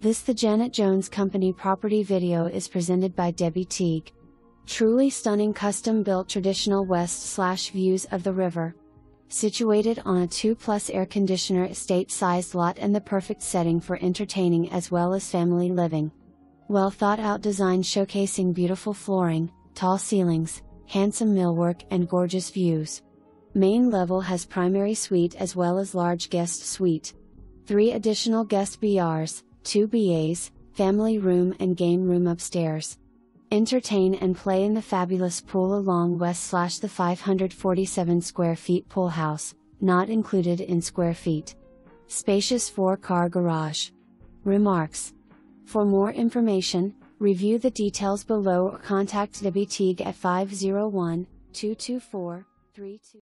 This The Janet Jones Company property video is presented by Debbie Teague. Truly stunning custom built traditional west slash views of the river. Situated on a 2 plus air conditioner estate sized lot and the perfect setting for entertaining as well as family living. Well thought out design showcasing beautiful flooring, tall ceilings, handsome millwork, and gorgeous views. Main level has primary suite as well as large guest suite. Three additional guest BRs, two BAs, family room and game room upstairs. Entertain and play in the fabulous pool along west slash the 547 square feet pool house, not included in square feet. Spacious four car garage. Remarks. For more information, review the details below or contact Debbie Teague at 501 224 32.